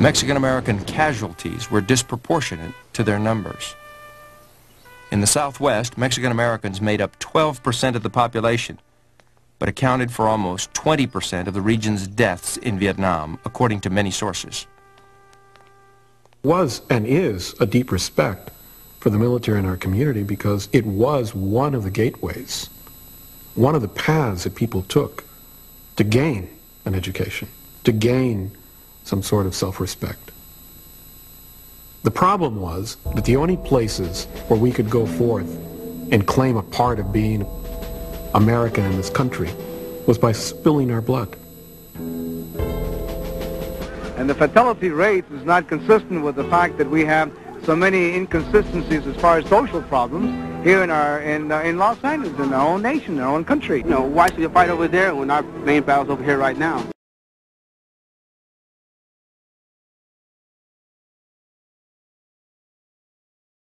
Mexican-American casualties were disproportionate to their numbers. In the Southwest, Mexican-Americans made up 12% of the population, but accounted for almost 20% of the region's deaths in Vietnam, according to many sources. Was and is a deep respect for the military in our community because it was one of the gateways, one of the paths that people took to gain an education, to gain some sort of self-respect. The problem was that the only places where we could go forth and claim a part of being American in this country was by spilling our blood. And the fatality rate is not consistent with the fact that we have so many inconsistencies as far as social problems here in our in uh, in Los Angeles, in our own nation, in our own country. You know, why should you fight over there when our main battle's over here right now?